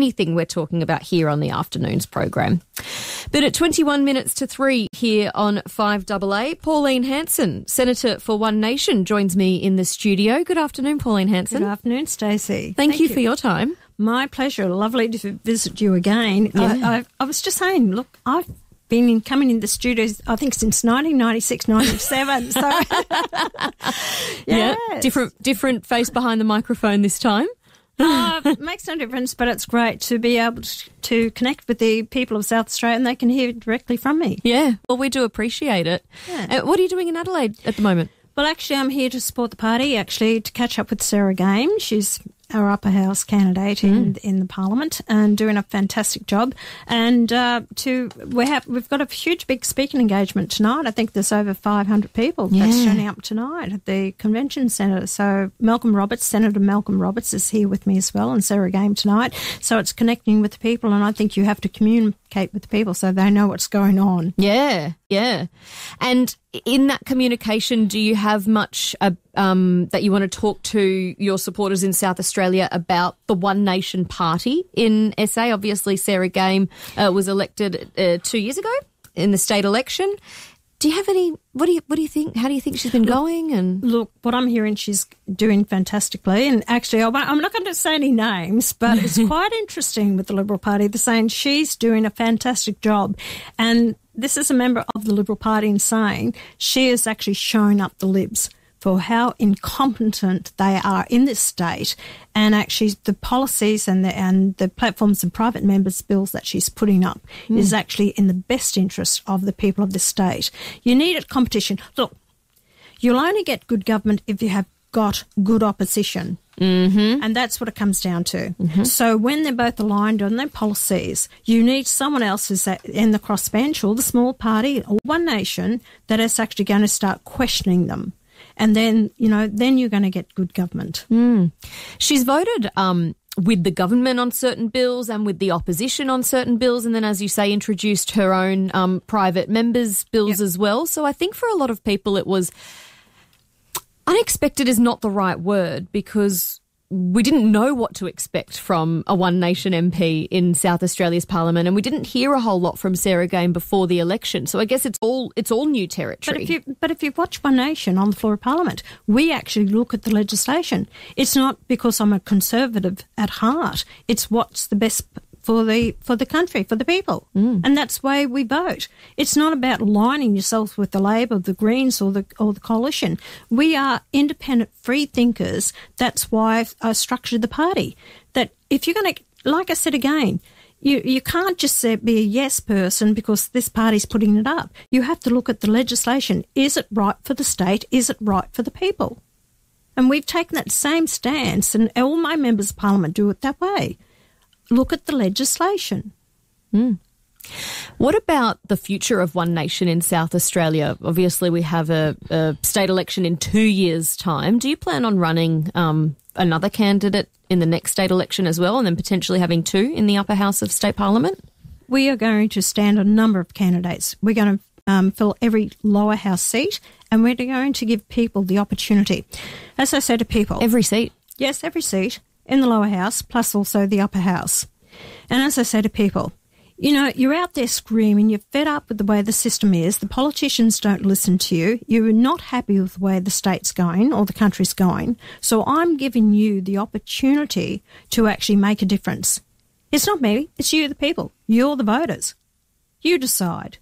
anything we're talking about here on the afternoons program. But at 21 minutes to three here on 5AA, Pauline Hanson, Senator for One Nation, joins me in the studio. Good afternoon, Pauline Hanson. Good afternoon, Stacey. Thank, Thank you, you, for your time. My pleasure. Lovely to visit you again. Yeah. I, I, I was just saying, look, I've been in, coming in the studios, I think, since 1996, 97. so, yes. yeah, different, different face behind the microphone this time. Uh, it makes no difference, but it's great to be able to connect with the people of South Australia and they can hear directly from me. Yeah, well, we do appreciate it. Yeah. Uh, what are you doing in Adelaide at the moment? Well, actually, I'm here to support the party, actually, to catch up with Sarah Game. She's our upper house candidate in mm. in the parliament and doing a fantastic job. And uh, to we have we've got a huge big speaking engagement tonight. I think there's over 500 people yeah. that's turning up tonight at the convention centre. So Malcolm Roberts, Senator Malcolm Roberts, is here with me as well, and Sarah Game tonight. So it's connecting with the people, and I think you have to communicate with the people so they know what's going on. Yeah, yeah, and in that communication, do you have much uh, um, that you want to talk to your supporters in South Australia about the One Nation Party in SA? Obviously, Sarah Game uh, was elected uh, two years ago in the state election. Do you have any? What do you What do you think? How do you think she's been look, going? And look, what I'm hearing, she's doing fantastically. And actually, I'm not going to say any names, but it's quite interesting with the Liberal Party. They're saying she's doing a fantastic job, and this is a member of the Liberal Party and saying she has actually shown up the Libs for how incompetent they are in this state and actually the policies and the, and the platforms and private members bills that she's putting up mm. is actually in the best interest of the people of this state. You need a competition. Look, you'll only get good government if you have got good opposition. Mm-hmm. And that's what it comes down to. Mm-hmm. So when they're both aligned on their policies, you need someone else who's in the crossbench or the small party or one nation that is actually going to start questioning them. And then, you know, then you're going to get good government. Mm. She's voted um, with the government on certain bills and with the opposition on certain bills, and then, as you say, introduced her own um, private members' bills yep. as well. So I think for a lot of people, it was unexpected is not the right word because we didn't know what to expect from a One Nation MP in South Australia's Parliament, and we didn't hear a whole lot from Sarah Game before the election. So I guess it's all it's all new territory. But if you but if you watch One Nation on the floor of Parliament, we actually look at the legislation. It's not because I'm a conservative at heart. It's what's the best for the for the country, for the people, mm. and that's why we vote. It's not about aligning yourself with the Labor, the Greens, or the or the coalition. We are independent, free thinkers. That's why I structured the party. That if you're going to, like I said again, you, you can't just say, be a yes person because this party's putting it up. You have to look at the legislation. Is it right for the state? Is it right for the people? And we've taken that same stance, and all my members of parliament do it that way look at the legislation. Mm. What about the future of One Nation in South Australia? Obviously, we have a, a state election in two years' time. Do you plan on running um, another candidate in the next state election as well, and then potentially having two in the upper house of state parliament? We are going to stand a number of candidates. We're going to um, fill every lower house seat, and we're going to give people the opportunity. As I say to people, every seat. Yes, every seat in the lower house, plus also the upper house. And as I say to people, you know, you're out there screaming, you're fed up with the way the system is, the politicians don't listen to you, you're not happy with the way the state's going or the country's going. So I'm giving you the opportunity to actually make a difference. It's not me, it's you, the people. You're the voters. You decide.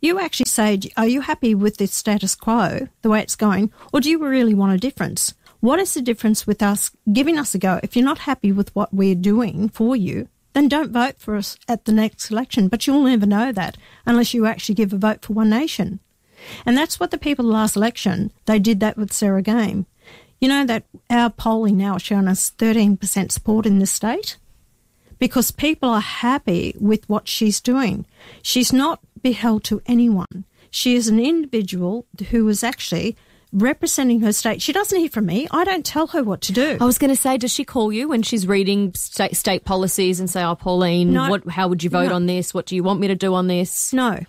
You actually say, are you happy with this status quo, the way it's going, or do you really want a difference? What is the difference with us giving us a go? If you're not happy with what we're doing for you, then don't vote for us at the next election. But you'll never know that unless you actually give a vote for One Nation. And that's what the people last election, they did that with Sarah Game. You know that our polling now has shown us 13% support in this state because people are happy with what she's doing. She's not beheld to anyone. She is an individual who is actually representing her state. She doesn't hear from me. I don't tell her what to do. I was going to say, does she call you when she's reading state, state policies and say, "Oh, Pauline, no, what, how would you vote no. on this? What do you want me to do on this?" No,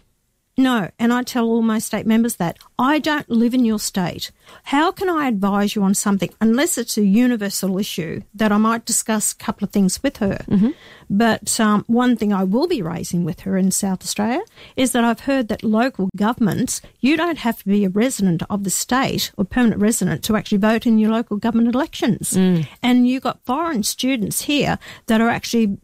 No, and I tell all my state members that I don't live in your state. How can I advise you on something unless it's a universal issue that I might discuss a couple of things with her? Mm-hmm. But um, one thing I will be raising with her in South Australia is that I've heard that local governments, you don't have to be a resident of the state or permanent resident to actually vote in your local government elections. Mm. And you've got foreign students here that are actually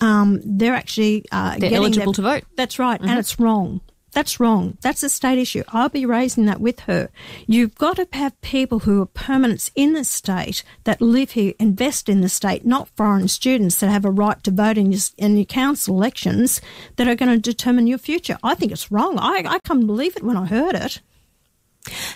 um, they're actually uh, they're eligible their, to vote. That's right, mm-hmm. and it's wrong. That's wrong. That's a state issue. I'll be raising that with her. You've got to have people who are permanents in the state that live here, invest in the state, not foreign students that have a right to vote in your, in your council elections that are going to determine your future. I think it's wrong. I, I couldn't believe it when I heard it.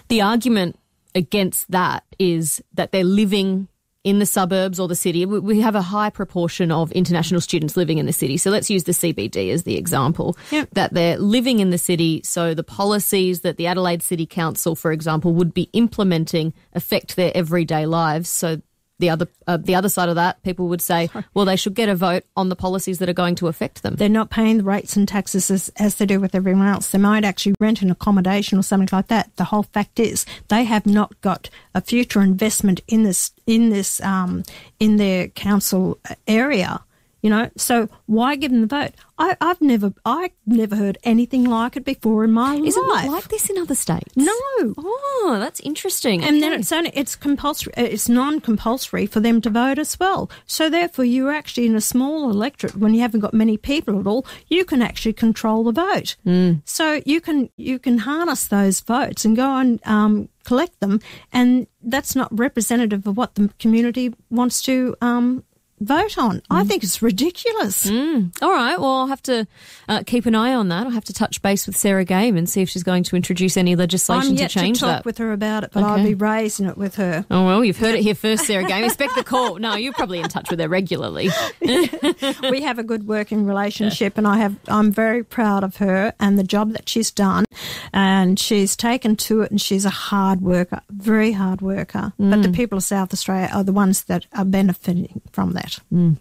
The argument against that is that they're living in the suburbs or the city. We have a high proportion of international students living in the city. So let's use the CBD as the example yep. that they're living in the city. So the policies that the Adelaide City Council, for example, would be implementing affect their everyday lives. So the other uh, the other side of that, people would say, well, they should get a vote on the policies that are going to affect them. They're not paying the rates and taxes as, as they do with everyone else. They might actually rent an accommodation or something like that. The whole fact is they have not got a future investment in this in this um, in their council area you know, so why give them the vote? I, have never, I never heard anything like it before in my Is life. Is it like this in other states? No. Oh, that's interesting. And okay. then it's only it's compulsory. Uh, it's non-compulsory for them to vote as well. So therefore, you're actually in a small electorate when you haven't got many people at all. You can actually control the vote. Mm. So you can you can harness those votes and go and um, collect them, and that's not representative of what the community wants to um, vote on. Mm. I think it's ridiculous. Mm. All right. Well, I'll have to uh, keep an eye on that. I'll have to touch base with Sarah Game and see if she's going to introduce any legislation I'm yet to change to talk that. with her about it, but okay. I'll be raising it with her. Oh well, you've heard it here first, Sarah Game. Expect the call. No, you're probably in touch with her regularly. we have a good working relationship, and I have. I'm very proud of her and the job that she's done, and she's taken to it, and she's a hard worker, very hard worker. Mm. But the mm. people of South Australia are the ones that are benefiting from that that. Mm.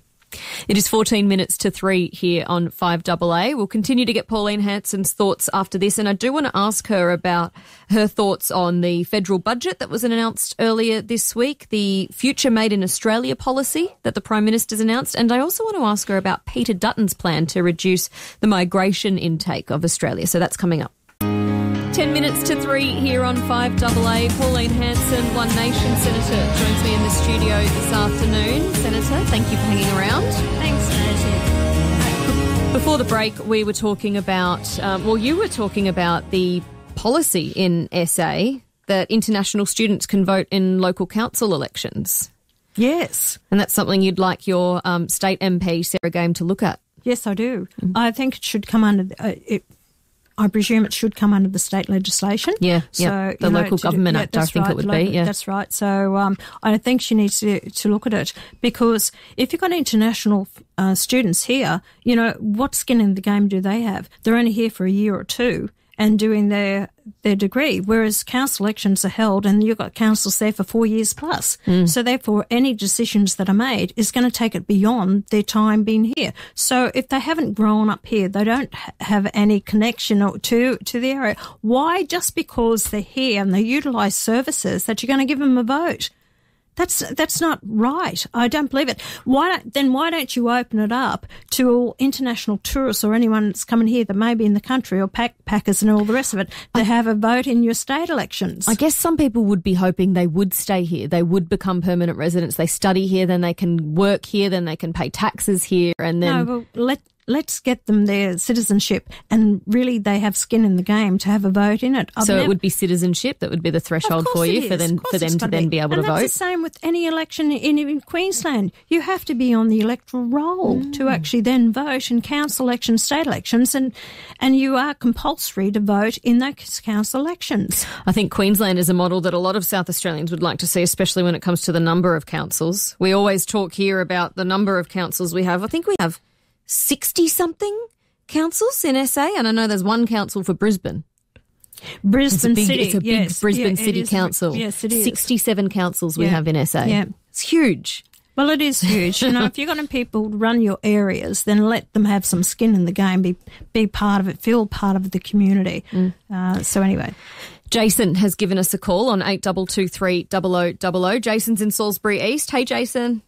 It is 14 minutes to three here on 5AA. We'll continue to get Pauline Hanson's thoughts after this. And I do want to ask her about her thoughts on the federal budget that was announced earlier this week, the Future Made in Australia policy that the Prime Minister's announced. And I also want to ask her about Peter Dutton's plan to reduce the migration intake of Australia. So that's coming up. 10 minutes to 3 here on 5AA. Pauline Hanson, One Nation Senator, joins me in the studio this afternoon. Senator, thank you for hanging around. Thanks, Nancy. Before the break, we were talking about, um, well, you were talking about the policy in SA that international students can vote in local council elections. Yes. And that's something you'd like your um, state MP, Sarah Game, to look at. Yes, I do. Mm-hmm. I think it should come under. Uh, it, I presume it should come under the state legislation. Yeah, so yeah. the local know, government do, act. I think right, it would local, be. Yeah, that's right. So um, I think she needs to to look at it because if you've got international uh, students here, you know what skin in the game do they have? They're only here for a year or two and doing their their degree, whereas council elections are held and you've got councils there for four years plus. Mm. So therefore, any decisions that are made is going to take it beyond their time being here. So if they haven't grown up here, they don't have any connection to to the area. Why just because they're here and they utilise services that you're going to give them a vote? That's that's not right. I don't believe it. Why then? Why don't you open it up to all international tourists or anyone that's coming here that may be in the country or pack, packers and all the rest of it to have a vote in your state elections? I guess some people would be hoping they would stay here. They would become permanent residents. They study here, then they can work here, then they can pay taxes here, and then no. Well, let let's get them their citizenship and really they have skin in the game to have a vote in it. I've so never, it would be citizenship that would be the threshold for you for them for them to then be able and to vote. the same with any election in, in, Queensland. You have to be on the electoral roll mm. to actually then vote in council elections, state elections, and and you are compulsory to vote in those council elections. I think Queensland is a model that a lot of South Australians would like to see, especially when it comes to the number of councils. We always talk here about the number of councils we have. I think we have 60 something councils in SA, and I know there's one council for Brisbane. Brisbane it's big, City. It's a big yes. Brisbane yeah, City Council. Yes, it is. 67 councils we yeah. have in SA. Yeah. It's huge. Well, it is huge. you know, if you're going to people run your areas, then let them have some skin in the game, be be part of it, feel part of the community. Mm. Uh, so anyway. Jason has given us a call on eight double two three double o double o. Jason's in Salisbury East. Hey, Jason.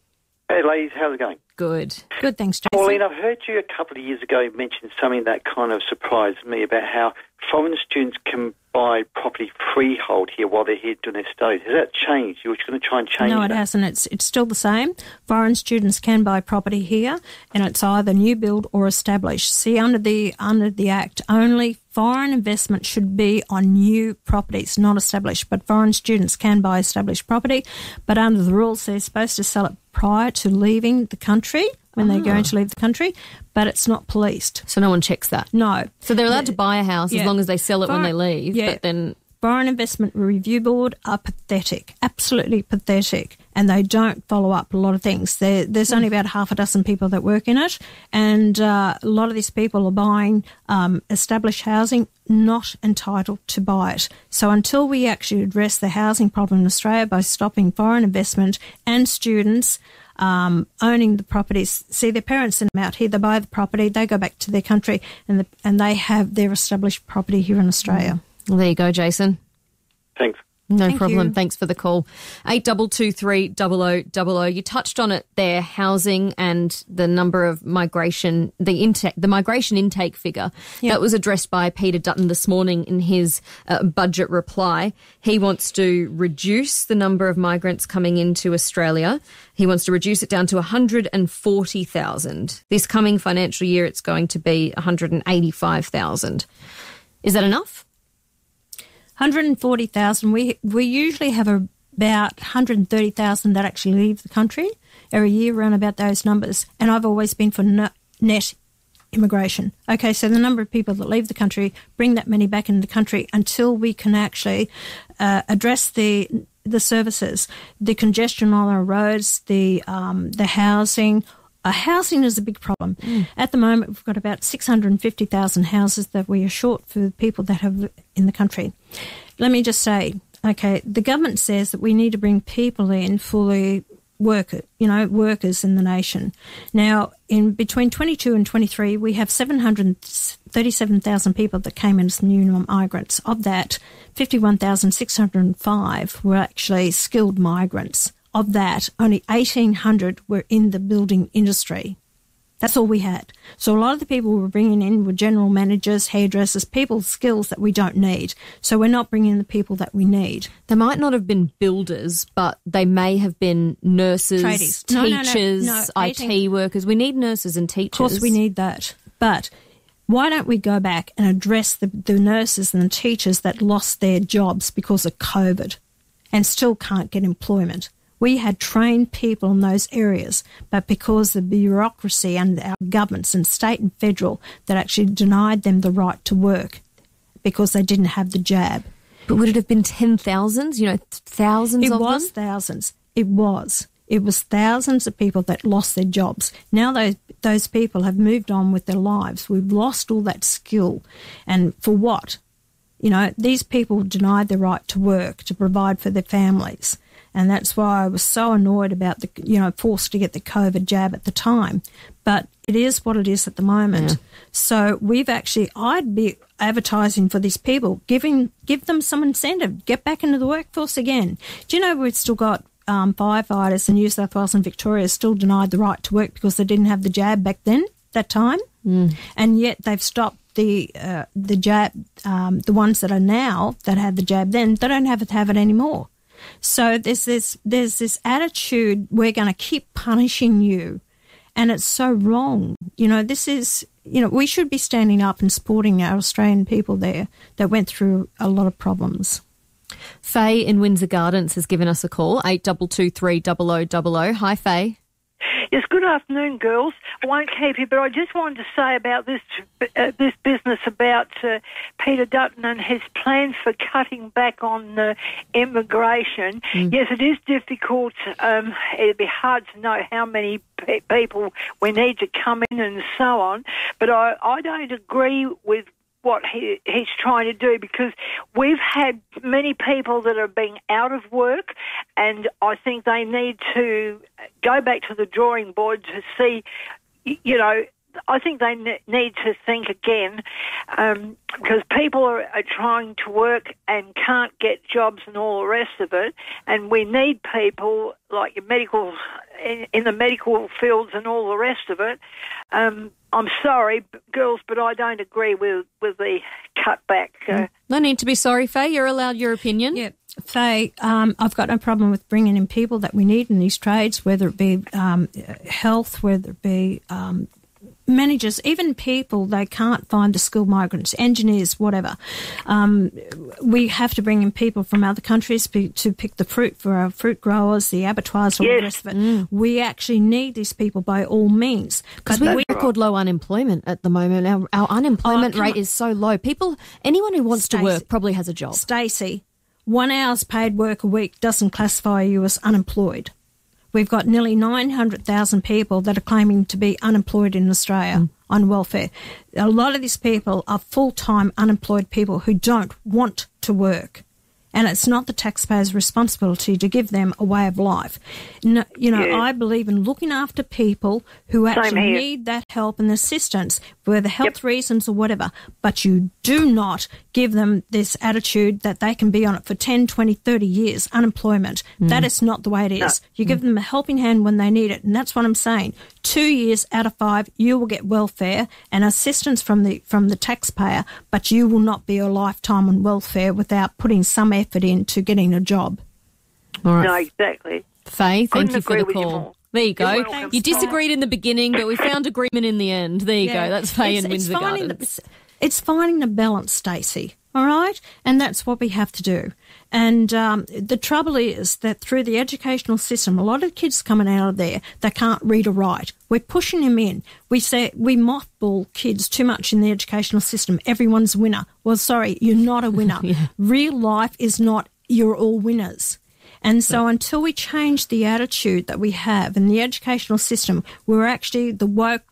Hey, ladies, how's it going? Good. Good, thanks, Jason. Pauline, I've heard you a couple of years ago mention something that kind of surprised me about how foreign students can buy property freehold here while they're here doing their studies. Has that changed? You're going to try and change No, it that? hasn't. It's, it's still the same. Foreign students can buy property here, and it's either new build or established. See, under the, under the Act, only foreign investment should be on new properties, not established. But foreign students can buy established property, but under the rules, they're supposed to sell it prior to leaving the country when they're going ah. to leave the country, but it's not policed. So no one checks that. No. So they're allowed to buy a house Yeah. as long as they sell it when they leave. yeah. But then Foreign Investment Review Board are pathetic, absolutely pathetic, and they don't follow up a lot of things. There, there's only about half a dozen people that work in it, and uh, a lot of these people are buying um, established housing, not entitled to buy it. So until we actually address the housing problem in Australia by stopping foreign investment and students um, owning the properties. See, their parents send them out here. They buy the property, they go back to their country, and the, and they have their established property here in Australia. well, there you go, Jason. Thanks. No Thank problem. you. Thanks for the call. Eight double two three double o double o. You touched on it there, housing and the number of migration, the intake, the migration intake figure Yep. that was addressed by Peter Dutton this morning in his uh, budget reply. He wants to reduce the number of migrants coming into Australia. He wants to reduce it down to 140,000. This coming financial year, it's going to be 185,000. Is that enough? 140,000. We we usually have about 130,000 that actually leave the country every year, around about those numbers. And I've always been for net immigration. Okay, so the number of people that leave the country, bring that many back into the country until we can actually uh, address the the services, the congestion on our roads, the um, the housing. Uh, housing is a big problem. At the moment, we've got about 650,000 houses that we are short for people that have in the country. Let me just say, okay, the government says that we need to bring people in fully worker, you know, workers in the nation. Now, in between 22 and 23, we have 737,000 people that came in as new migrants. Of that, 51,605 were actually skilled migrants. Of that, only 1,800 were in the building industry. That's all we had. So a lot of the people we were bringing in were general managers, hairdressers, people skills that we don't need. So we're not bringing in the people that we need. They might not have been builders, but they may have been nurses, Tradies. No, no, no, teachers, no, IT 18 workers. We need nurses and teachers. Of course, we need that. But why don't we go back and address the, the nurses and the teachers that lost their jobs because of COVID and still can't get employment? We had trained people in those areas, but because the bureaucracy and our governments and state and federal that actually denied them the right to work because they didn't have the jab. But would it have been ten thousands? You know, thousands It of was them. thousands. It was. It was thousands of people that lost their jobs. Now those those people have moved on with their lives. We've lost all that skill, and for what? You know, these people denied the right to work to provide for their families, and that's why I was so annoyed about the you know forced to get the COVID jab at the time. But it is what it is at the moment. So we've actually, I'd be advertising for these people, giving give them some incentive, get back into the workforce again. Do you know we've still got um, firefighters in New South Wales and Victoria still denied the right to work because they didn't have the jab back then, that time, and yet they've stopped the uh, the jab, um, the ones that are now that had the jab then, they don't have it have it anymore. So there's this there's this attitude we're going to keep punishing you, and it's so wrong. You know, this is you know we should be standing up and supporting our Australian people there that went through a lot of problems. Faye in Windsor Gardens has given us a call. Eight double two three double o double o. Hi, Faye. Yes, good afternoon, girls. I won't keep you, but I just wanted to say about this uh, this business about uh, Peter Dutton and his plans for cutting back on uh, immigration. Yes, it is difficult. Um, it'd be hard to know how many pe- people we need to come in and so on. But I, I don't agree with what he, he's trying to do because we've had many people that are being out of work, and I think they need to go back to the drawing board to see, you know, I think they need to think again um, because people are, are, trying to work and can't get jobs and all the rest of it, and we need people like your medical in, in the medical fields and all the rest of it. Um, I'm sorry, girls, but I don't agree with with the cutback. Uh, no need to be sorry, Faye. You're allowed your opinion. Yeah. Faye, um, I've got no problem with bringing in people that we need in these trades, whether it be um, health, whether it be um, managers, even people they can't find the skilled migrants, engineers, whatever. Um, we have to bring in people from other countries to pick the fruit for our fruit growers, the abattoirs, all yes. the rest of it. Mm. We actually need these people by all means. Because we right. record low unemployment at the moment. Our, our unemployment oh, rate is so low. People, anyone who wants Stacey, to work probably has a job. Stacey, one hour's paid work a week doesn't classify you as unemployed. We've got nearly 900,000 people that are claiming to be unemployed in Australia mm. on welfare. A lot of these people are full time unemployed people who don't want to work and it's not the taxpayer's responsibility to give them a way of life. No, you know, yeah. I believe in looking after people who actually need that help and assistance, whether health yep. reasons or whatever, but you do not give them this attitude that they can be on it for 10, 20, 30 years, unemployment. Mm. That is not the way it is. No. You give mm. them a helping hand when they need it, and that's what I'm saying. Two years out of five, you will get welfare and assistance from the from the taxpayer, but you will not be a lifetime on welfare without putting some effort into getting a job. All right. No, exactly. Faye, thank Couldn't you for the call. There you go. You disagreed in the beginning, but we found agreement in the end. There you yeah. go. That's Faye and Windsor Gardens. The, it's finding the balance, Stacey. All right, and that's what we have to do. And um, the trouble is that through the educational system, a lot of kids coming out of there they can't read or write. We're pushing them in. We say we mothball kids too much in the educational system. Everyone's a winner. Well, sorry, you're not a winner. yeah. Real life is not. You're all winners. And so until we change the attitude that we have in the educational system, we're actually the woke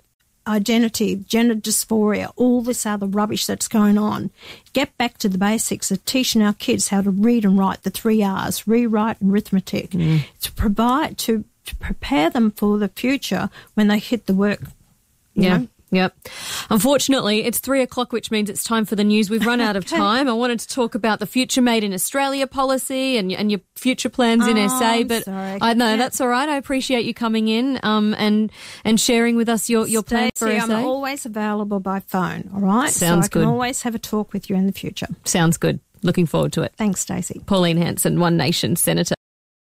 identity, gender dysphoria, all this other rubbish that's going on. Get back to the basics of teaching our kids how to read and write the three R's, rewrite and arithmetic, mm. to provide to, to prepare them for the future when they hit the work. yeah. Know? Yep. Unfortunately, it's three o'clock, which means it's time for the news. We've run out of time. I wanted to talk about the Future Made in Australia policy and, and your future plans in oh, SA, but I know that's all right. I appreciate you coming in um, and and sharing with us your, your plans for SA. I'm always available by phone, all right? Sounds so good. I can always have a talk with you in the future. Sounds good. Looking forward to it. Thanks, Stacey. Pauline Hanson, One Nation Senator.